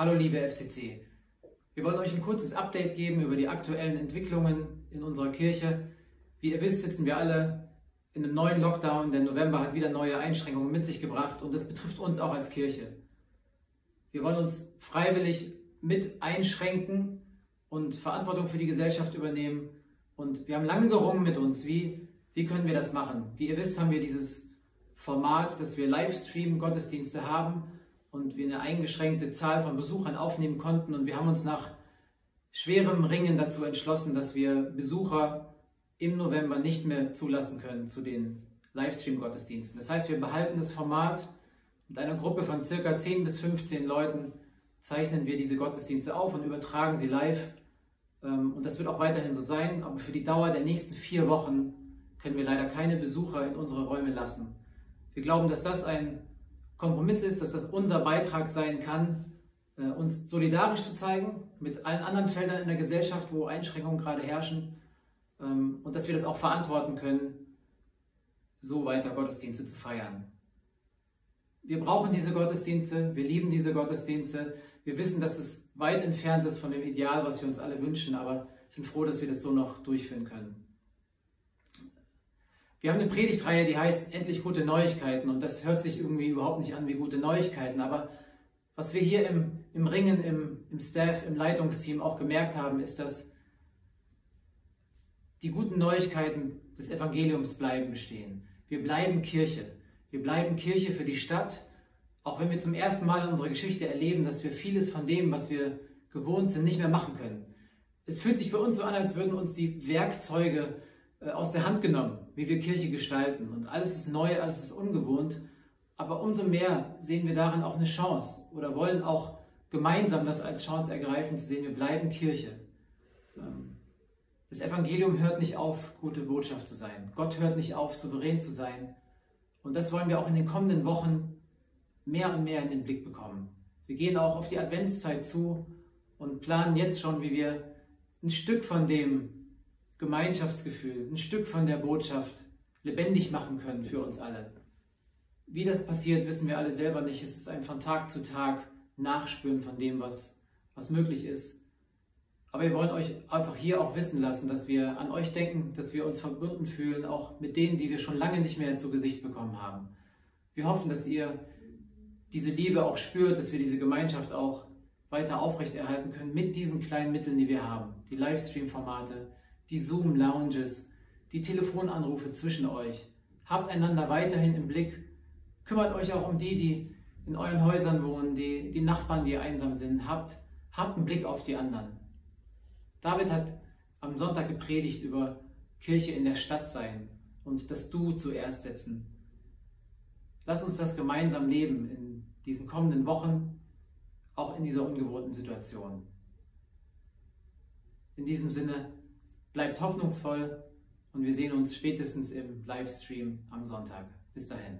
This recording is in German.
Hallo liebe FCC. Wir wollen euch ein kurzes Update geben über die aktuellen Entwicklungen in unserer Kirche. Wie ihr wisst, sitzen wir alle in einem neuen Lockdown. Der November hat wieder neue Einschränkungen mit sich gebracht und das betrifft uns auch als Kirche. Wir wollen uns freiwillig mit einschränken und Verantwortung für die Gesellschaft übernehmen. Und wir haben lange gerungen mit uns, wie, wie können wir das machen. Wie ihr wisst, haben wir dieses Format, dass wir Livestream-Gottesdienste haben und wir eine eingeschränkte Zahl von Besuchern aufnehmen konnten. Und wir haben uns nach schwerem Ringen dazu entschlossen, dass wir Besucher im November nicht mehr zulassen können zu den Livestream-Gottesdiensten. Das heißt, wir behalten das Format mit einer Gruppe von circa 10 bis 15 Leuten, zeichnen wir diese Gottesdienste auf und übertragen sie live. Ähm, und das wird auch weiterhin so sein, aber für die Dauer der nächsten vier Wochen können wir leider keine Besucher in unsere Räume lassen. Wir glauben, dass das ein Kompromiss ist, dass das unser Beitrag sein kann, äh, uns solidarisch zu zeigen mit allen anderen Feldern in der Gesellschaft, wo Einschränkungen gerade herrschen ähm, und dass wir das auch verantworten können, so weiter Gottesdienste zu feiern. Wir brauchen diese Gottesdienste, wir lieben diese Gottesdienste, wir wissen, dass es weit entfernt ist von dem Ideal, was wir uns alle wünschen, aber sind froh, dass wir das so noch durchführen können. Wir haben eine Predigtreihe, die heißt Endlich gute Neuigkeiten und das hört sich irgendwie überhaupt nicht an wie gute Neuigkeiten, aber was wir hier im, im Ringen, im, im Staff, im Leitungsteam auch gemerkt haben, ist, dass die guten Neuigkeiten des Evangeliums bleiben bestehen. Wir bleiben Kirche. Wir bleiben Kirche für die Stadt, auch wenn wir zum ersten Mal in unserer Geschichte erleben, dass wir vieles von dem, was wir gewohnt sind, nicht mehr machen können. Es fühlt sich für uns so an, als würden uns die Werkzeuge aus der Hand genommen, wie wir Kirche gestalten. Und alles ist neu, alles ist ungewohnt. Aber umso mehr sehen wir darin auch eine Chance oder wollen auch gemeinsam das als Chance ergreifen, zu sehen, wir bleiben Kirche. Ähm, das Evangelium hört nicht auf, gute Botschaft zu sein. Gott hört nicht auf, souverän zu sein. Und das wollen wir auch in den kommenden Wochen mehr und mehr in den Blick bekommen. Wir gehen auch auf die Adventszeit zu und planen jetzt schon, wie wir ein Stück von dem Gemeinschaftsgefühl, ein Stück von der Botschaft lebendig machen können für uns alle. Wie das passiert, wissen wir alle selber nicht. Es ist ein von Tag zu Tag Nachspüren von dem, was, was möglich ist. Aber wir wollen euch einfach hier auch wissen lassen, dass wir an euch denken, dass wir uns verbunden fühlen, auch mit denen, die wir schon lange nicht mehr zu Gesicht bekommen haben. Wir hoffen, dass ihr diese Liebe auch spürt, dass wir diese Gemeinschaft auch weiter aufrechterhalten können mit diesen kleinen Mitteln, die wir haben. Die Livestream-Formate, die Zoom-Lounges, die Telefonanrufe zwischen euch. Habt einander weiterhin im Blick. Kümmert euch auch um die, die in euren Häusern wohnen, die, die Nachbarn, die einsam sind. Habt, habt einen Blick auf die anderen. David hat am Sonntag gepredigt über Kirche in der Stadt sein und das Du zuerst setzen. Lass uns das gemeinsam leben in diesen kommenden Wochen, auch in dieser ungewohnten Situation. In diesem Sinne, Bleibt hoffnungsvoll und wir sehen uns spätestens im Livestream am Sonntag. Bis dahin.